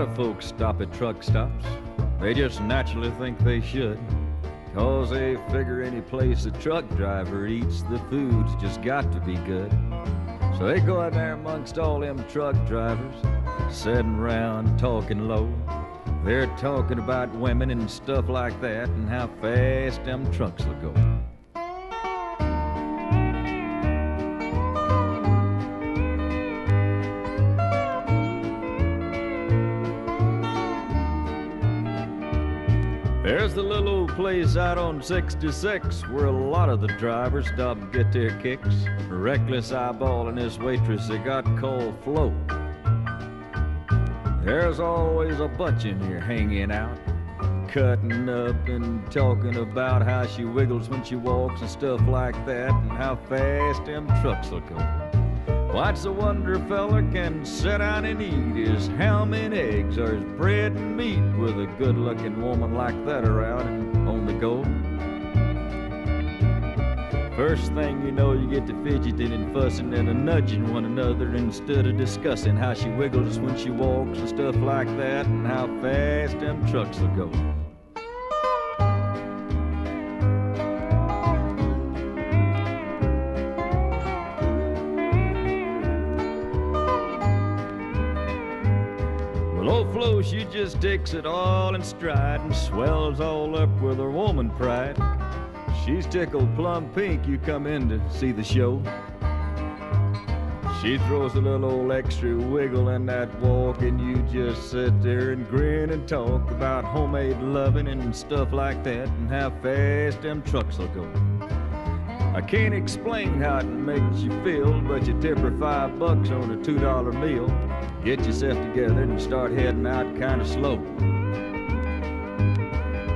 lot of folks stop at truck stops. They just naturally think they should. Cause they figure any place a truck driver eats, the food's just got to be good. So they go in there amongst all them truck drivers, sitting around talking low. They're talking about women and stuff like that and how fast them trucks will go. Place out on 66 where a lot of the drivers stop and get their kicks. Reckless eyeballing this waitress they got called Flo. There's always a bunch in here hanging out, cutting up and talking about how she wiggles when she walks and stuff like that, and how fast them trucks will go. What's a wonder feller can sit down and eat is how many eggs are his bread and meat with a good looking woman like that around and on the go. First thing you know, you get to fidgeting and fussing and a nudging one another instead of discussing how she wiggles when she walks and stuff like that and how fast them trucks will go. Takes it all in stride and swells all up with her woman pride. She's tickled plum pink you come in to see the show. She throws a little old extra wiggle in that walk, and you just sit there and grin and talk about homemade loving and stuff like that, and how fast them trucks will go. I can't explain how it makes you feel, but you tip her five bucks on a two dollar meal. Get yourself together and start heading out kind of slow.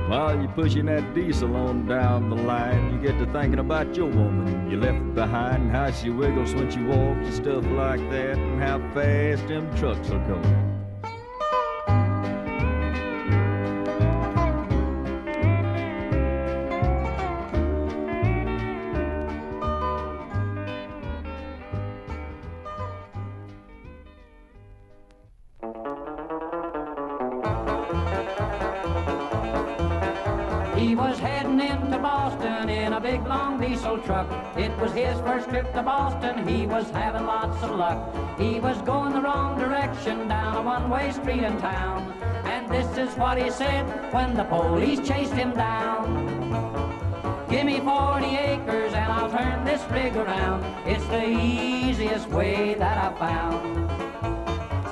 While you're pushing that diesel on down the line, you get to thinking about your woman you left behind, and how she wiggles when she walks and stuff like that, and how fast them trucks are go. It was his first trip to Boston. He was having lots of luck. He was going the wrong direction down a one-way street in town. And this is what he said when the police chased him down. Give me 40 acres and I'll turn this rig around. It's the easiest way that I've found.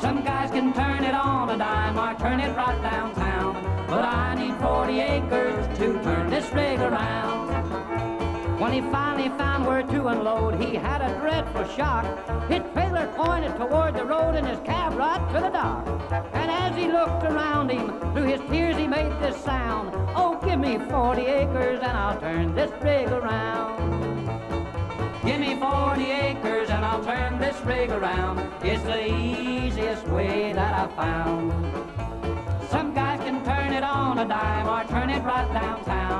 Some guys can turn it on a dime or turn it right downtown. But I need 40 acres to turn this rig around. When he finally found where to unload, he had a dreadful shock. His trailer pointed toward the road and his cab right to the dock. And as he looked around him, through his tears he made this sound. Oh, give me 40 acres and I'll turn this rig around. Give me 40 acres and I'll turn this rig around. It's the easiest way that I've found. Some guys can turn it on a dime or turn it right downtown.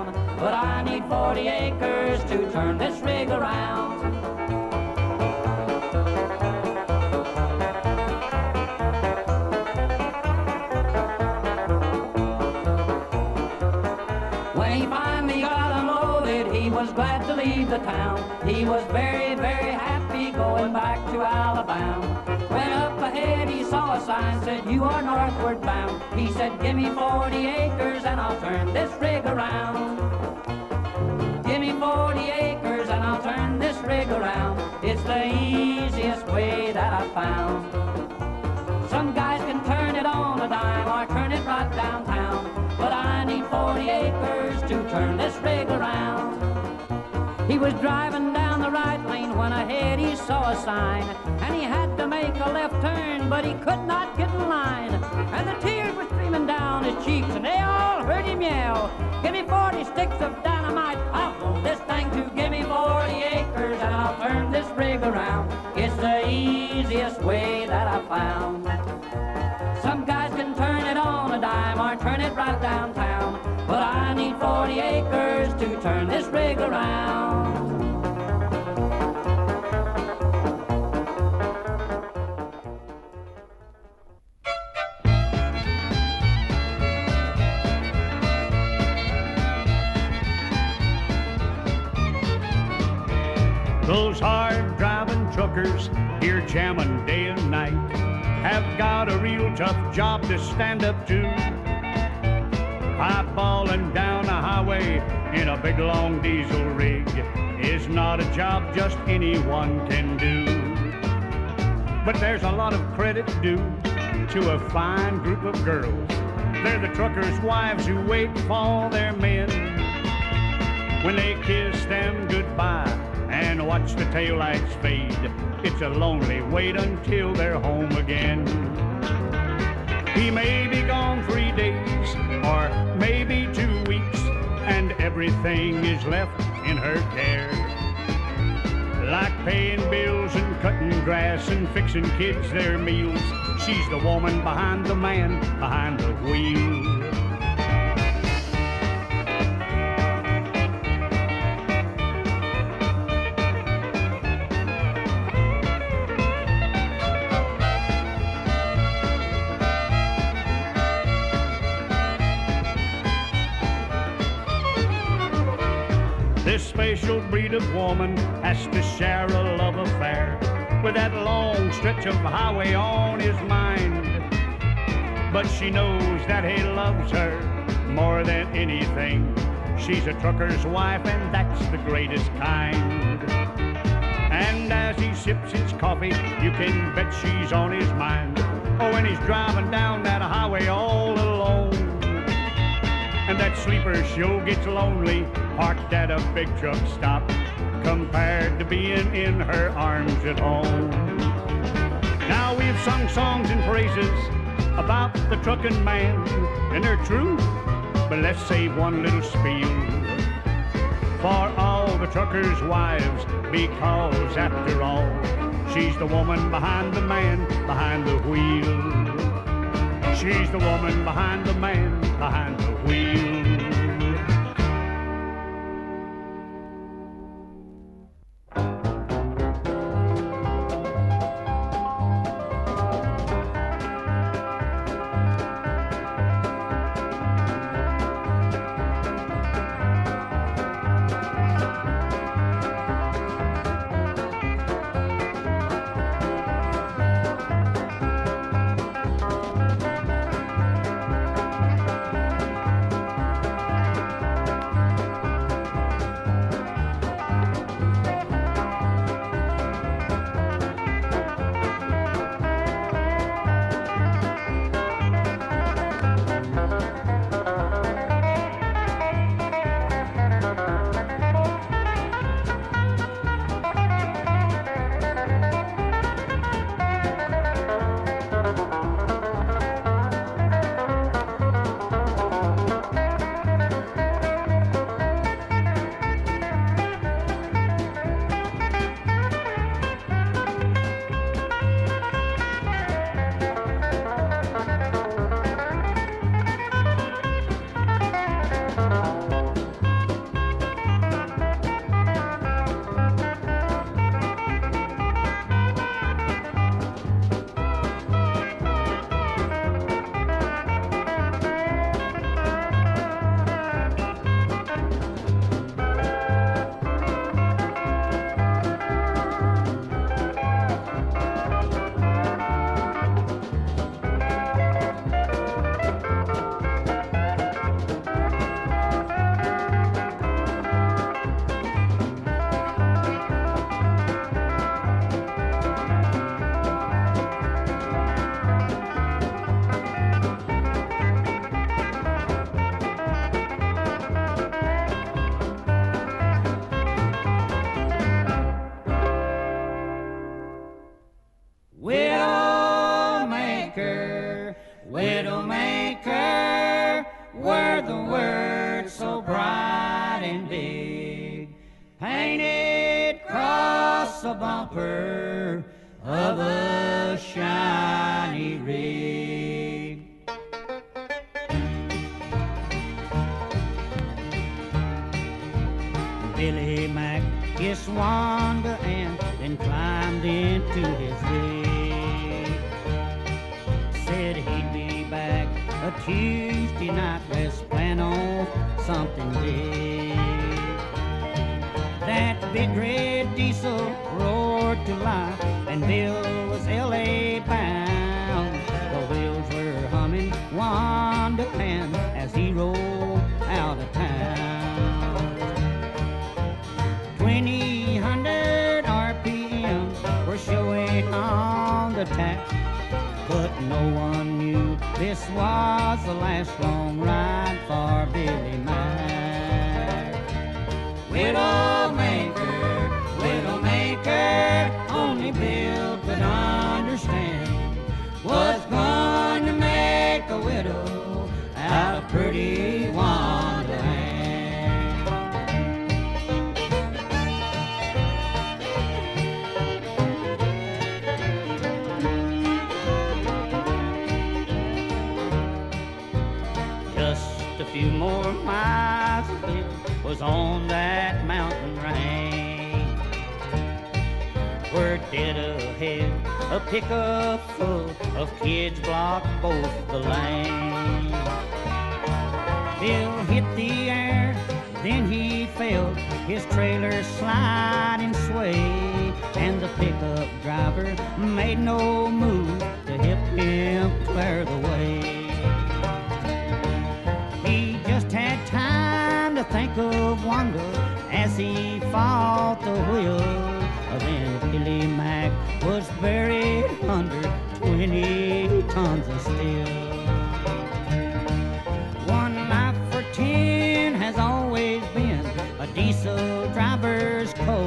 But I need 40 acres to turn this rig around. When he finally got unloaded, he was glad to leave the town. He was very, very happy going back to Alabama. Ahead he saw a sign said, you are northward bound. He said, give me 40 acres and I'll turn this rig around. Give me 40 acres and I'll turn this rig around. It's the easiest way that I've found. Some guys can turn it on a dime or turn it right downtown. But I need 40 acres to turn this rig around. He was driving down the right lane when ahead he saw a sign. And he had to make a left turn, but he could not get in line. And the tears were streaming down his cheeks, and they all heard him yell, Give me 40 sticks of dynamite. I'll blow this thing to give me 40 acres, and I'll turn this rig around. It's the easiest way that I've found. Some guys can turn it on a dime or turn it right downtown. But I need 40 acres to turn this rig around. Tough job to stand up to. Eyeballing down the highway in a big long diesel rig is not a job just anyone can do. But there's a lot of credit due to a fine group of girls. They're the truckers' wives who wait for their men when they kiss them goodbye and watch the taillights fade. It's a lonely wait until they're home again. He may be gone three days or maybe two weeks, and everything is left in her care. Like paying bills and cutting grass and fixing kids their meals, she's the woman behind the man behind the wheel. Breed of woman has to share a love affair with that long stretch of highway on his mind. But she knows that he loves her more than anything. She's a trucker's wife, and that's the greatest kind. And as he sips his coffee, you can bet she's on his mind. Oh, when he's driving down that highway all. And that sleeper sure gets lonely, parked at a big truck stop, compared to being in her arms at home. Now we've sung songs and praises about the trucking man, and they're true, but let's save one little spiel for all the truckers' wives, because after all, she's the woman behind the man behind the wheel. She's the woman behind the man behind the wheel. Widowmaker, were the words so bright and big, painted across the bumper of a big. Red diesel roared to life, and Bill was L.A. bound. The wheels were humming Wanda Pan as he rolled out of town. Twenty hundred RPMs were showing on the tach, but no one knew this was the last long ride for Billy Mack. Widowmaker, on that mountain range. We're dead ahead, a pickup full of kids blocked both the lanes. Bill hit the air, then he felt his trailer slide and sway, and the pickup driver made no move to help him clear the way. Think of Wanda as he fought the wheel. Then Billy Mack was buried under 20 tons of steel. One life for ten has always been a diesel driver's code.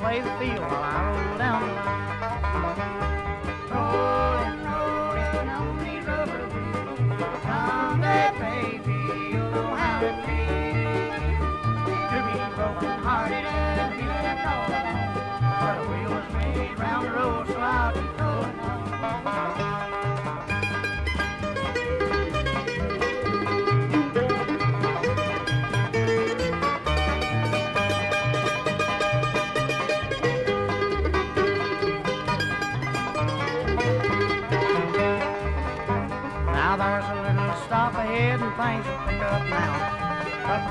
Play the field while I roll down the line. Rolling, rolling on these rubber wheels. Know how it feels to be and. But wheel was made round the road, so I'll going on. Things will pick up now.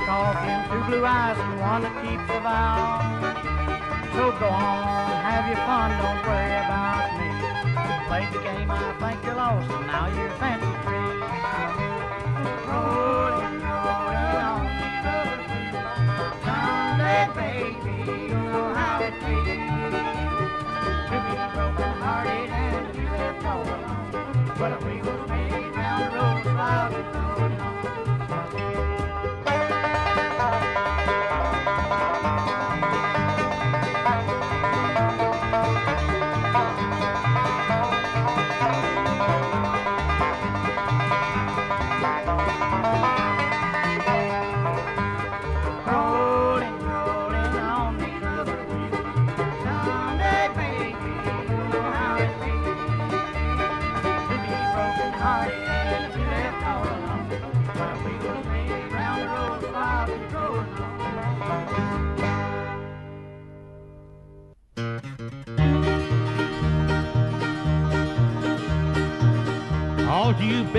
Coffee and two blue eyes and one that keeps the vow. So go on, have your fun, don't worry about me. You played the game, I think you lost, and now oh, you're fancy free. Baby, you'll know how it feels to be broken hearted and to alone. But a wheel was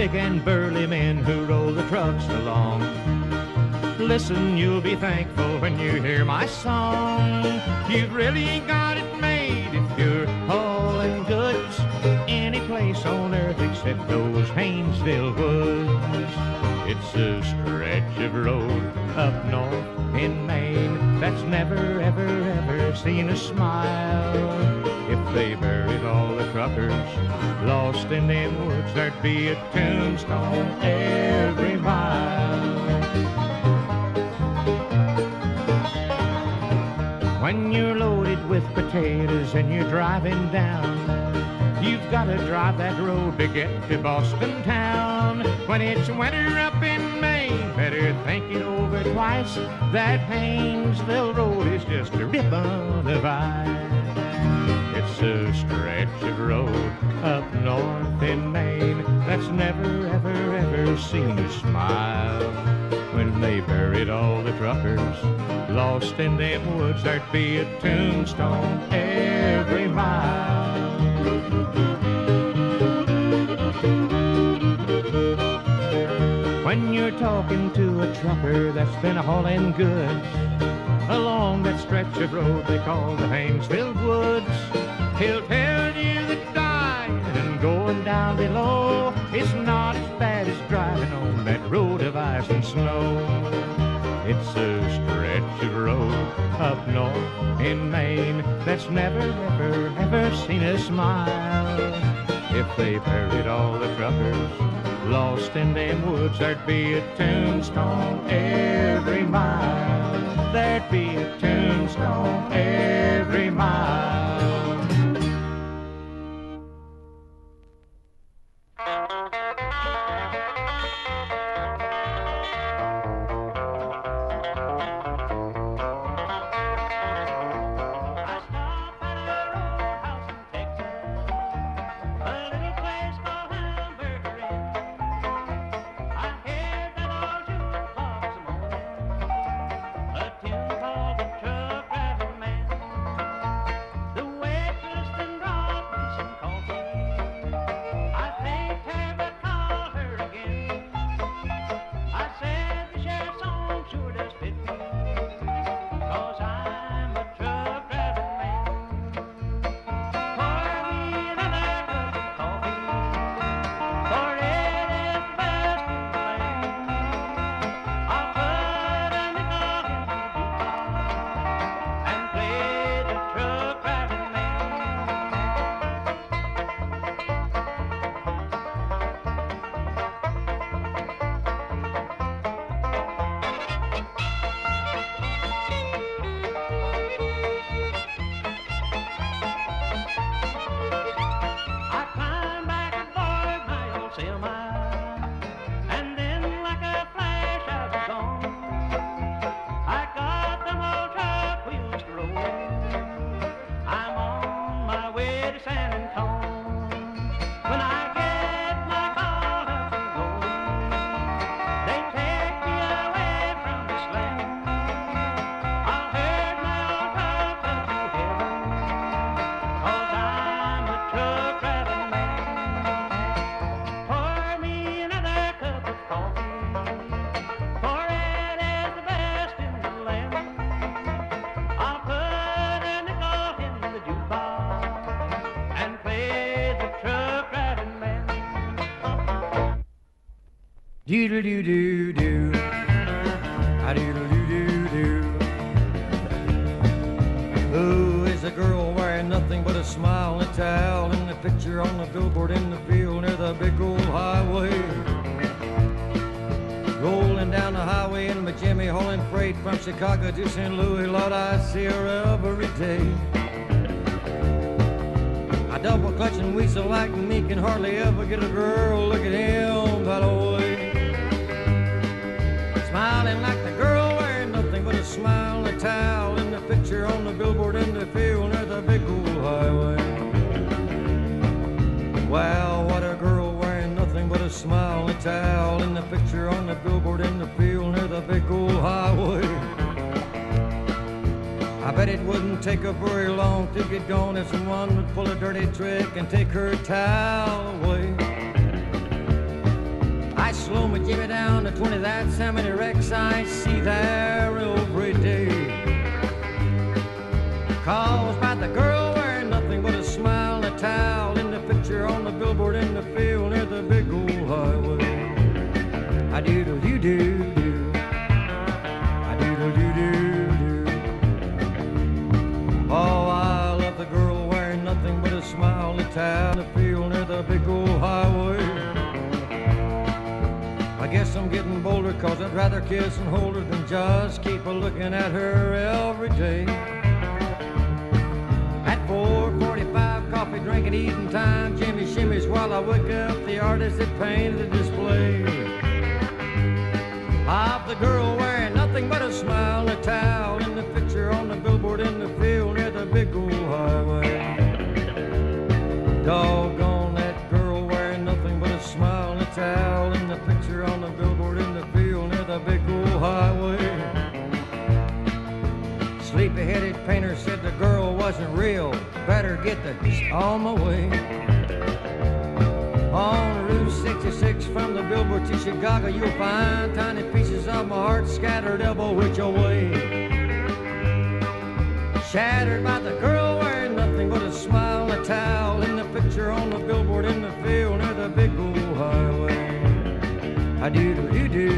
big and burly men who roll the trucks along. Listen, you'll be thankful when you hear my song. You've really got it made if you're hauling goods any place on earth except those Haynesville woods. It's a stretch of road up north that's never, ever, ever seen a smile. If they buried all the truckers lost in them woods, there'd be a tombstone every mile. When you're loaded with potatoes and you're driving down, you've got to drive that road to get to Boston town. When it's winter up in Maine, better think it over twice. That Haynesville road is just a ribbon of ice. It's a stretch of road up north in Maine that's never, ever, ever seen a smile. When they buried all the truckers lost in them woods, there'd be a tombstone every mile. When you're talking to a trucker that's been a hauling goods along that stretch of road they call the Haynesville Woods, he'll tell you that dying and going down below is not as bad as driving on that road of ice and snow. It's a stretch of road up north in Maine that's never, ever, ever seen a smile. If they buried all the truckers lost in them woods, there'd be a tombstone every mile. There'd be a tombstone every Doodle doo doo doo. A doodle doo doo doo. Who is a girl wearing nothing but a smile and a towel in the picture on the billboard in the field near the big old highway? Rolling down the highway in my Jimmy hauling freight from Chicago to St. Louis, Lord, I see her every day. I double clutch and whistle like me can hardly ever get a girl. Look at him that way. Smiling like the girl wearing nothing but a smile a towel in the picture on the billboard in the field near the big old highway. Wow, what a girl wearing nothing but a smile a towel in the picture on the billboard in the field near the big old highway. I bet it wouldn't take her very long to get gone if someone would pull a dirty trick and take her towel away. My Jimmy down to 20, that's how many wrecks I see there every day. Caused by the girl wearing nothing but a smile and a towel in the picture on the billboard in the field near the big old highway. I do kiss and hold her than just keep a looking at her every day. At 445 coffee drinking eating time, Jimmy shimmies while I wake up the artist that painted the display. Of the girl wearing nothing but a smile and a towel headed painter said the girl wasn't real. Better get the on my way. On Route 66 from the billboard to Chicago, you'll find tiny pieces of my heart scattered elbow which away. Shattered by the girl wearing nothing but a smile and a towel in the picture on the billboard in the field near the big old highway. I do do do.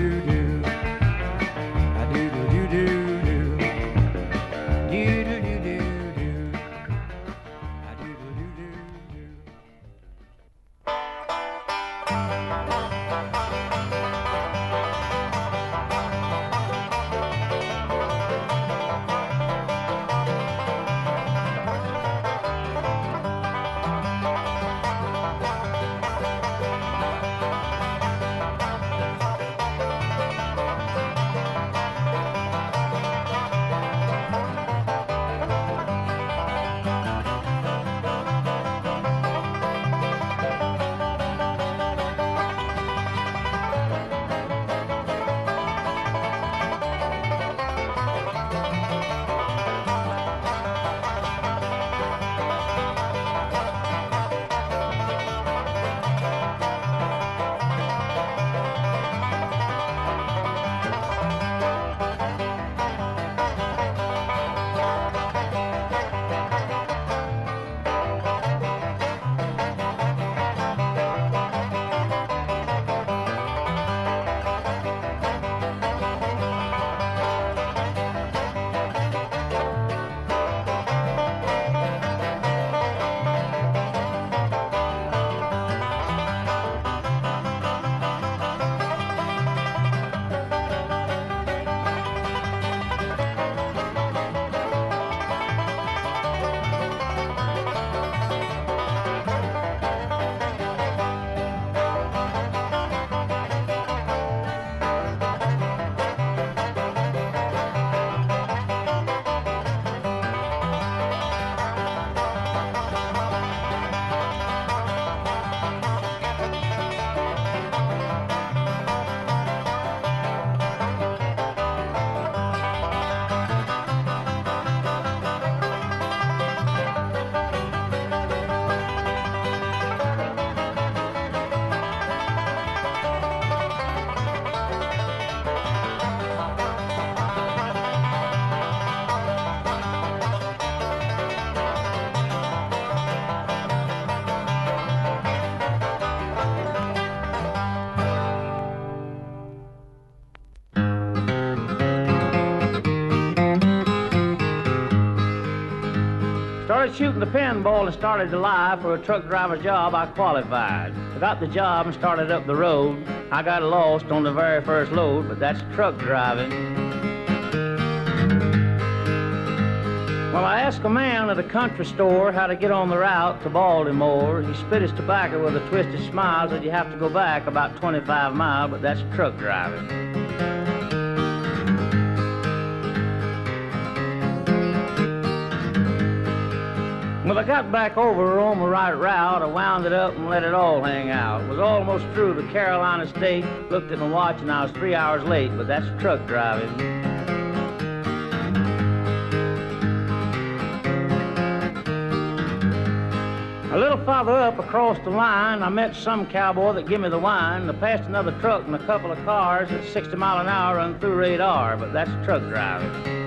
Shooting the pinball and started to lie for a truck driver job. I qualified. I got the job and started up the road. I got lost on the very first load, but that's truck driving. Well, I asked a man at a country store how to get on the route to Baltimore. He spit his tobacco with a twisted smile, said you have to go back about 25 miles, but that's truck driving. Well, I got back over on the right route. I wound it up and let it all hang out. It was almost through the Carolina State. Looked at my watch and I was three hours late, but that's truck driving. A little farther up across the line, I met some cowboy that give me the wine. I passed another truck and a couple of cars at 60 mile an hour run through radar, but that's truck driving.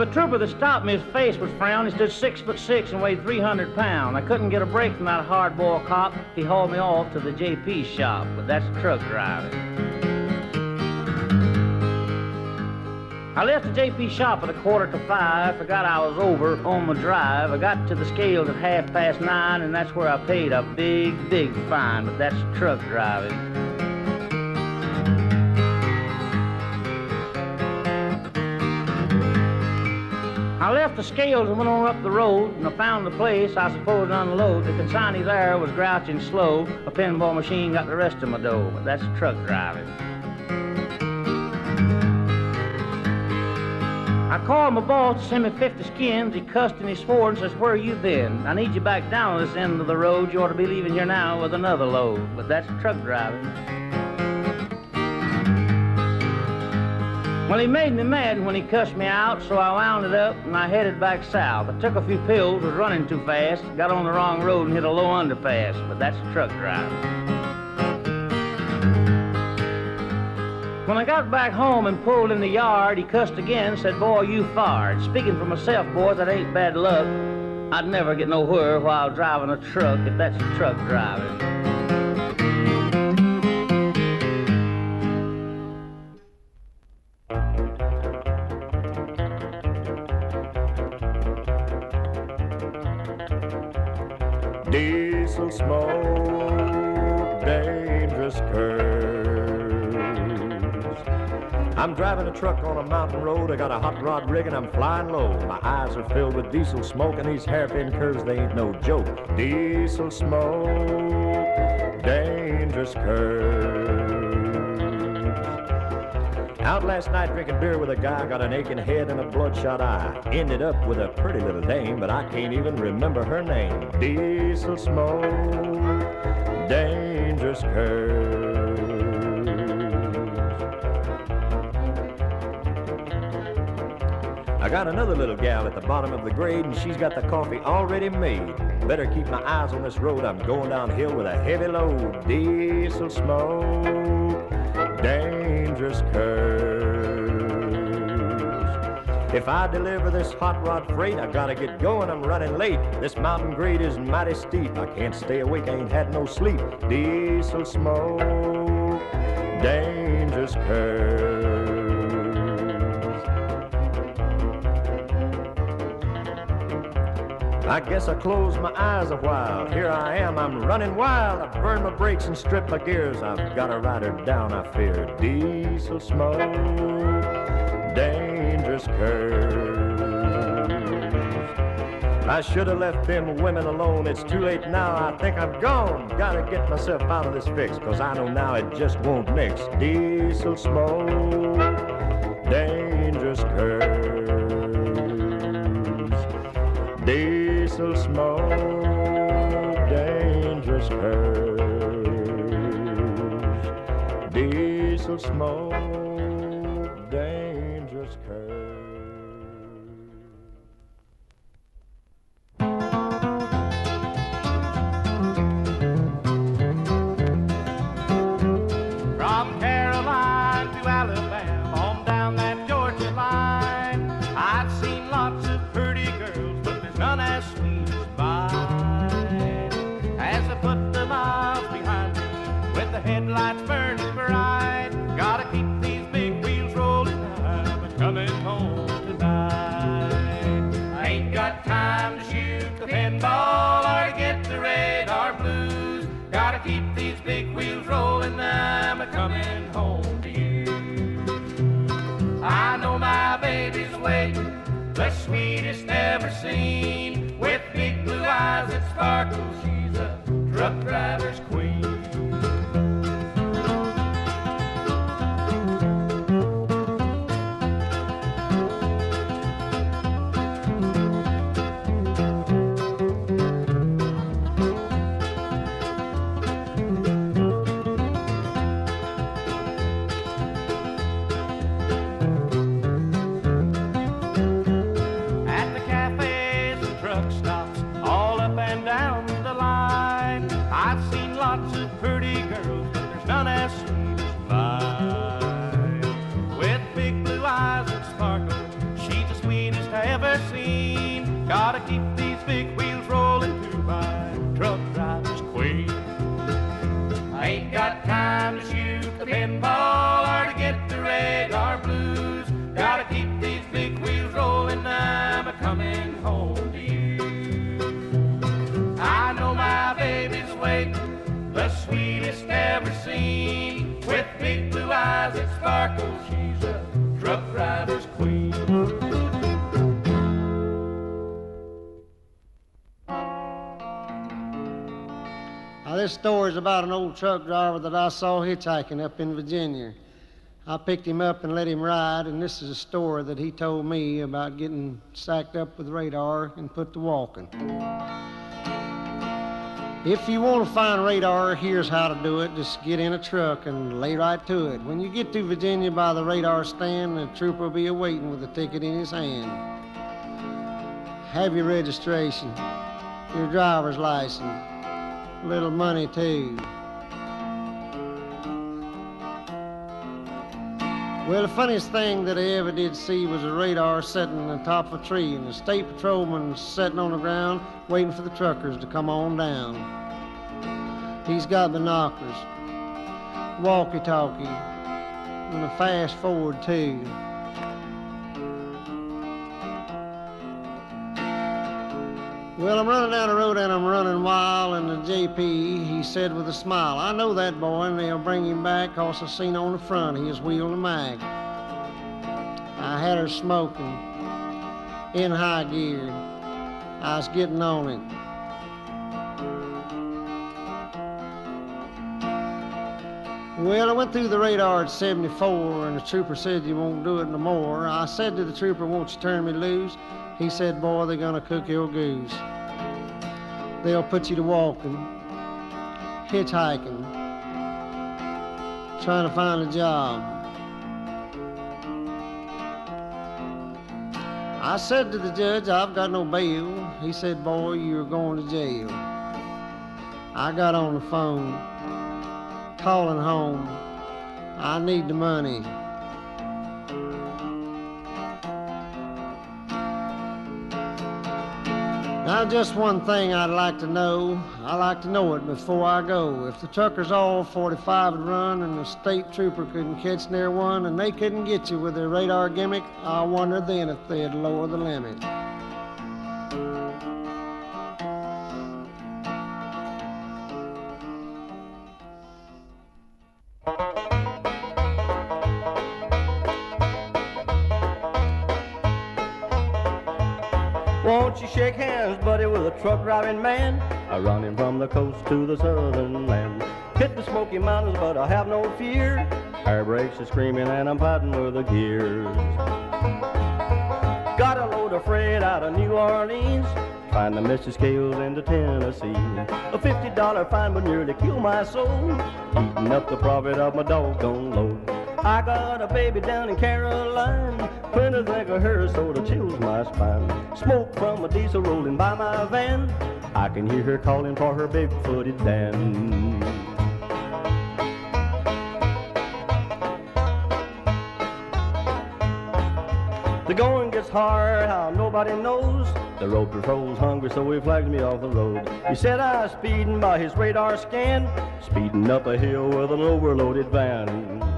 Well, the trooper that stopped me, his face was frowned. He stood six foot six and weighed 300 pounds. I couldn't get a break from that hard-boiled cop. He hauled me off to the JP shop, but that's truck driving. I left the JP shop at a quarter to five. Forgot I was over on my drive. I got to the scales at half past nine, and that's where I paid a big, big fine. But that's truck driving. Left the scales and went on up the road, and I found the place I suppose to unload. The consignee there was grouching slow. A pinball machine got the rest of my dough, but that's truck driving. I called my boss to send me 50 skins. He cussed and he swore and says, Where you been? I need you back down this end of the road. You ought to be leaving here now with another load. But that's truck driving. Well, he made me mad when he cussed me out, so I wound it up and I headed back south. I took a few pills, was running too fast, got on the wrong road and hit a low underpass. But that's a truck driving. When I got back home and pulled in the yard, he cussed again, said, Boy, you fired. Speaking for myself, boys, that ain't bad luck. I'd never get nowhere while driving a truck if that's a truck driving. A truck on a mountain road. I got a hot rod rig and I'm flying low. My eyes are filled with diesel smoke and these hairpin curves, they ain't no joke. Diesel smoke, dangerous curves. Out last night drinking beer with a guy, got an aching head and a bloodshot eye. Ended up with a pretty little dame, but I can't even remember her name. Diesel smoke, dangerous curves. Got another little gal at the bottom of the grade, and she's got the coffee already made. Better keep my eyes on this road. I'm going downhill with a heavy load. Diesel smoke, dangerous curves. If I deliver this hot rod freight, I gotta get going. I'm running late. This mountain grade is mighty steep. I can't stay awake. I ain't had no sleep. Diesel smoke, dangerous curves. I guess I closed my eyes a while. Here I am, I'm running wild. I burned my brakes and stripped my gears. I've got to ride her down, I fear. Diesel smoke, dangerous curves. I should have left them women alone. It's too late now. I think I'm gone. Gotta get myself out of this fix, cause I know now it just won't mix. Diesel smoke, dangerous curves. Diesel smoke, dangerous curves. Diesel smoke, This about an old truck driver that I saw hitchhiking up in Virginia. I picked him up and let him ride, and this is a story that he told me about getting sacked up with radar and put to walking. If you want to find radar, here's how to do it. Just get in a truck and lay right to it. When you get to Virginia by the radar stand, the trooper will be awaiting with a ticket in his hand. Have your registration, your driver's license, little money too. Well, the funniest thing that I ever did see was a radar sitting on the top of a tree, and a state patrolman sitting on the ground waiting for the truckers to come on down. He's got binoculars, walkie-talkie, and a fast forward too. Well, I'm running down the road and I'm running wild, and the JP, he said with a smile, I know that boy, and they'll bring him back, cause I seen on the front he was wheeling a mag. I had her smoking in high gear. I was getting on it. Well, I went through the radar at 74, and the trooper said you won't do it no more. I said to the trooper, won't you turn me loose? He said, boy, they're gonna cook your goose. They'll put you to walking, hitchhiking, trying to find a job. I said to the judge, I've got no bail. He said, boy, you're going to jail. I got on the phone, calling home. I need the money. Now, just one thing I'd like to know. I like to know it before I go. If the truckers all 45 would run and the state trooper couldn't catch near one and they couldn't get you with their radar gimmick, I wonder then if they'd lower the limit. Truck driving man? I run him from the coast to the southern land. Hit the Smoky Mountains, but I have no fear. Air brakes are screaming and I'm fighting with the gears. Got a load of freight out of New Orleans. Trying to miss the scales into Tennessee. A $50 fine would nearly kill my soul. Eating up the profit of my doggone load. I got a baby down in Caroline. When I think of her, sort of chills my spine. Smoke from a diesel rolling by my van. I can hear her calling for her big-footed Dan. The going gets hard, how nobody knows. The road patrol's hungry, so he flags me off the road. He said I was speeding by his radar scan, speeding up a hill with an overloaded van.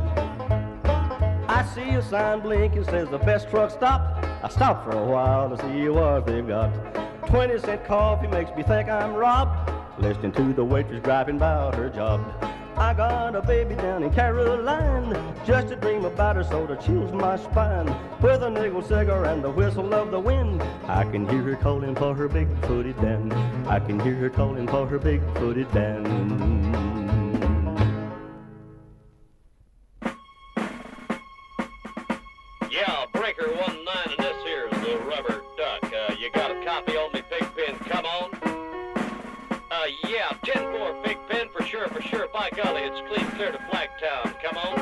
I see a sign blinking, says the best truck stop. I stop for a while to see what they've got. 20 cent coffee makes me think I'm robbed. Listening to the waitress griping about her job. I got a baby down in Caroline. Just a dream about her sort of chills my spine. With a nickel cigar and the whistle of the wind, I can hear her calling for her big-footed Dan. I can hear her calling for her big-footed Dan. Uh, yeah, 10-4, Big Pen, for sure, for sure. By golly, it's clean clear to Flagtown. Come on.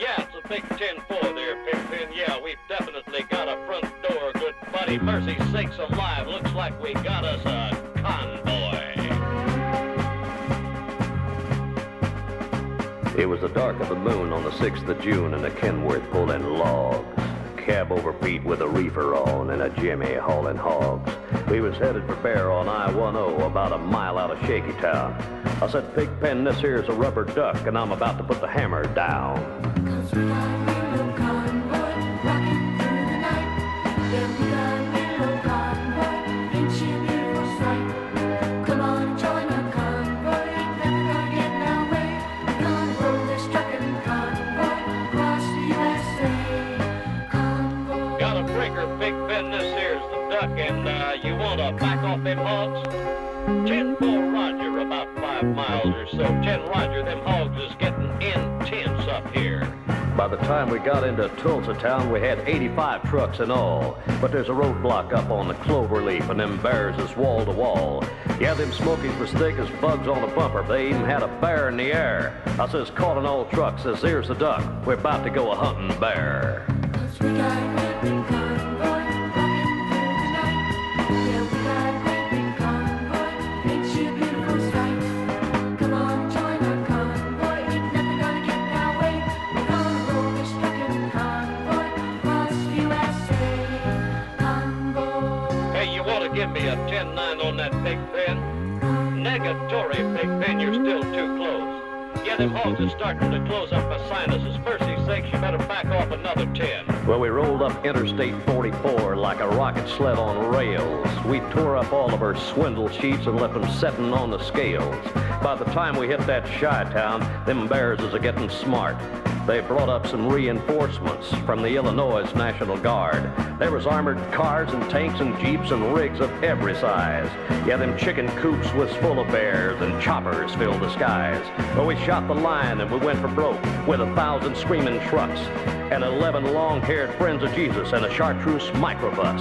Yeah, it's a big 10-4 there, Big Pen. Yeah, we've definitely got a front door, good buddy. Mercy sakes alive, looks like we got us a convoy. It was the dark of the moon on the 6th of June, and a Kenworth pulling logs. Cab over Pete with a reefer on, and a Jimmy hauling hogs. We was headed for Bear on I-10, about a mile out of Shaky Town. I said, Pigpen, this here's a rubber duck, and I'm about to put the hammer down. 10-4 Roger, about five miles or so. 10 Roger, them hogs is getting intense up here. By the time we got into Tulsa town, we had 85 trucks in all. But there's a roadblock up on the Cloverleaf, and them bears is wall to wall. Yeah, them smokies was thick as bugs on a bumper. They even had a bear in the air. I says, call an old truck, says, here's the duck. We're about to go a hunting bear. Negatory, pig pen, you're still too close. Yeah, them hogs are starting to close up my sinuses. Mercy's sake, you better back off another 10. Well, we rolled up Interstate 44 like a rocket sled on rails. We tore up all of her swindle sheets and left them setting on the scales. By the time we hit that shy town, them bears is a getting smart. They brought up some reinforcements from the Illinois National Guard. There was armored cars and tanks and jeeps and rigs of every size. Yeah, them chicken coops was full of bears and choppers filled the skies. But we shot the line and we went for broke with a thousand screaming trucks and 11 long-haired friends of Jesus and a chartreuse microbus.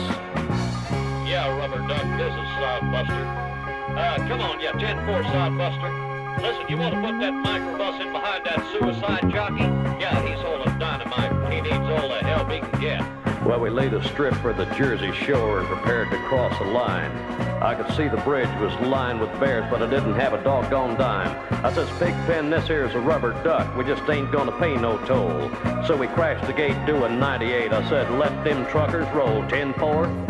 Yeah, Rubber Duck, this is Sodbuster. Uh, come on, you 10-4 Sodbuster. Listen, you want to put that microbus in behind that suicide jockey? Yeah, he's holding dynamite. He needs all the help he can get. Well, we laid a strip for the Jersey shore and prepared to cross the line. I could see the bridge was lined with bears, but I didn't have a doggone dime. I says, Pig Pen, this here's a rubber duck. We just ain't gonna pay no toll. So we crashed the gate doing 98. I said, let them truckers roll 10-4.